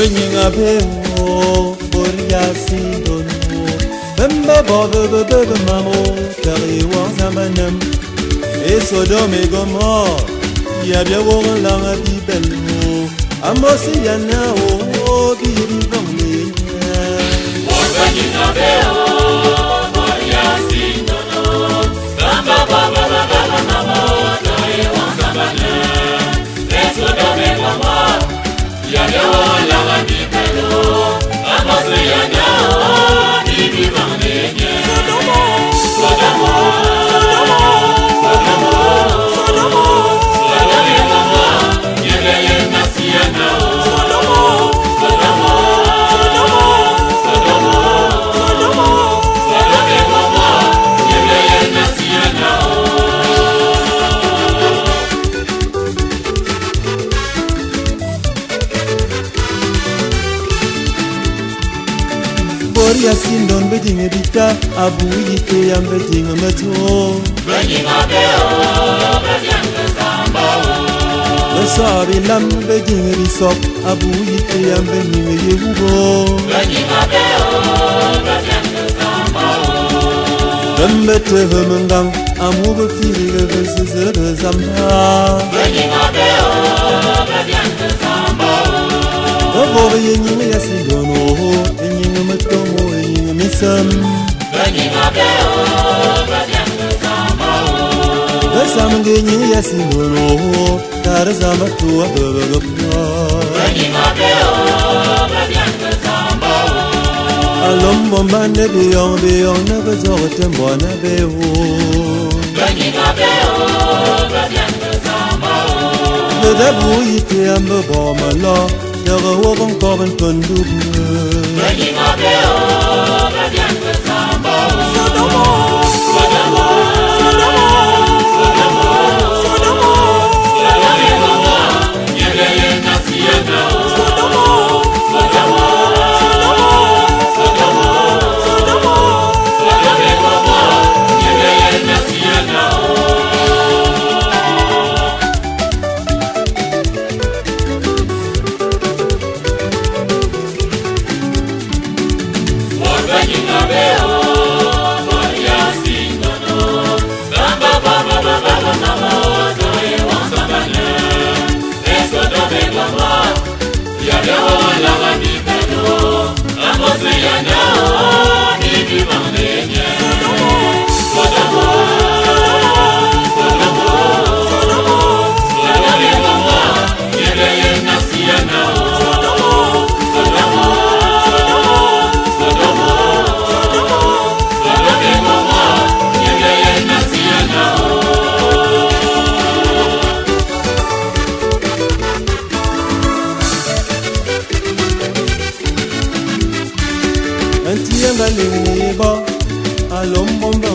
menyinga bemo oriasidono bembebobebebebemamo tariwasamanem esodome gomo yabyawoglanga bibelmo amosi yanawo biyebivongleye 我说你那边。non bedinge bita abu yite yam bedinge meto bedinge beo bedinge samba Besabi lam bedinge bisop abu yite yam bedinge yehugo bedinge beo bedinge samba Bembete vemengang amu befirige besizere zamba bedinge beo bedinge samba Bebo yenyi yasidono beo, sommes. Besam genyi yasi nuru, tar zama tuwa bebegopno. Alom bomba ne biyong biyong ne bezog tembo ne bewo. Ne debu yiti ambo bomalo, daga wogon koban tondubu Yagi mabeo, babian kusambo Sodomo Zion.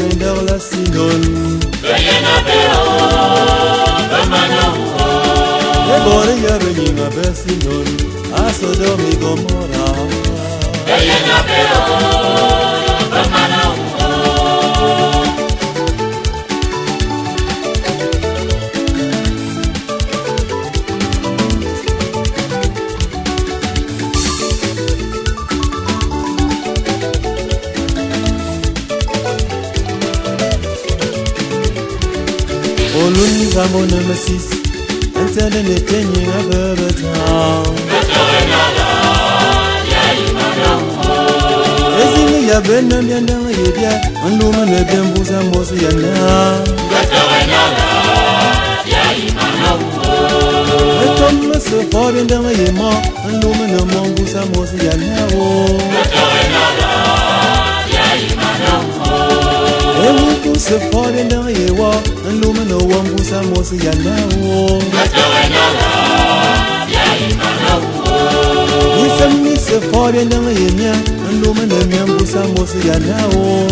Commander la Sidon Toyena Beo Bamanaua Ebore ya beni ma Besidon Aso dormi Gomorra Toyena Beo سامون مسيس أنت لن تني نبرتها Ezini ya bena mianda yebia Anduma ne bembuza mosu yana Etom se fo benda yema Anduma ne mambuza mosu yana Etom sifole nayewa nlume nowambusa nkosi yanawo isemni love, nayemya nlume nemyambusa nkosi yanawo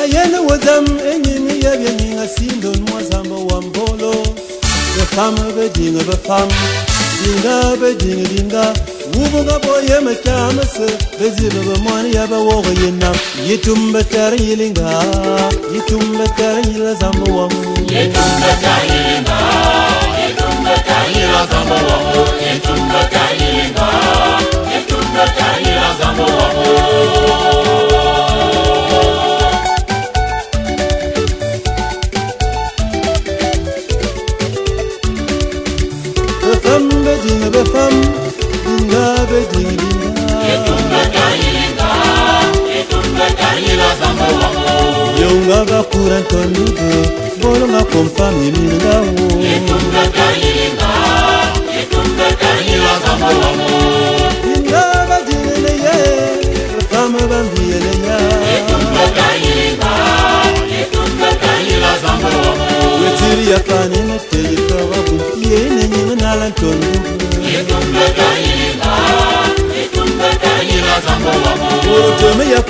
na yene wedam enyini ya bia minga sindon mwazamba wa mbolo befam bedinga befam dinga bedinga dinga wubunga boye mekyamese bezibe bemwani ya bewoko yenam yitum betere yilinga yitum betere yila zamba wa mbolo Yetumba ka ilinga, yetumba ka ilinga, yetumba ka ilinga zambo wa mo. courant tolude bolonga kompa milinga wo linga badilele ye rotama bambiyele ya wetiri yapanene telikawabu yenenyengenalantonu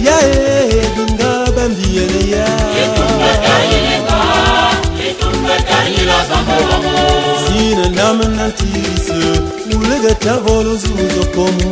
ya edunga bambiyele ya sina ndama nantise ulegata volozuzokomo